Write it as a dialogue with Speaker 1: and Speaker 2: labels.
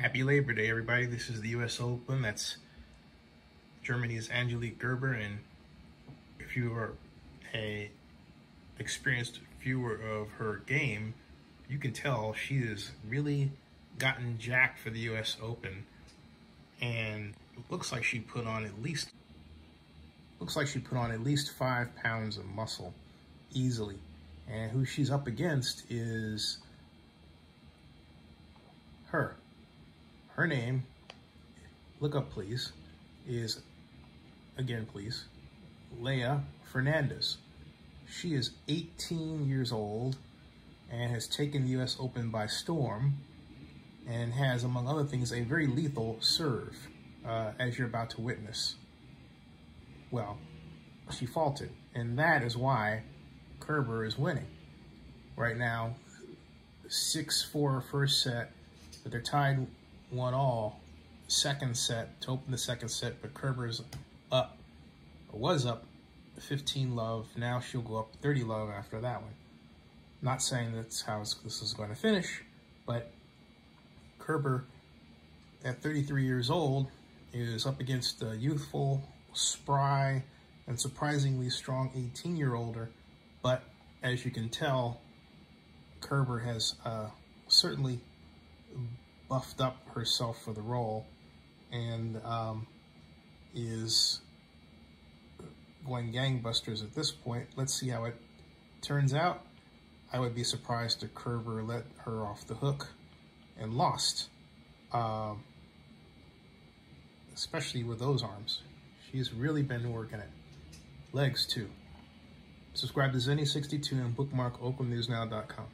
Speaker 1: Happy Labor Day, everybody. This is the U.S. Open. That's Germany's Angelique Kerber. And if you are a experienced viewer of her game, you can tell she has really gotten jacked for the U.S. Open. And it looks like she put on at least looks like she put on at least five pounds of muscle easily. And who she's up against is her. Her name, look up please, is, again please, Leylah Fernandez. She is 18 years old and has taken the U.S. Open by storm and has, among other things, a very lethal serve, uh, as you're about to witness. Well, she faulted, and that is why Kerber is winning. Right now, 6-4 first set, but they're tied one all second set to open the second set, but Kerber's up, was up 15 love. Now she'll go up 30 love after that one. Not saying that's how this is going to finish, but Kerber at 33 years old is up against a youthful, spry, and surprisingly strong 18-year-older. But as you can tell, Kerber has uh, certainly buffed up herself for the role and um, is going gangbusters at this point. Let's see how it turns out. I would be surprised if Kerber let her off the hook and lost, um, especially with those arms. She's really been working it. Legs, too. Subscribe to Zennie62 and bookmark oaklandnewsnow.com.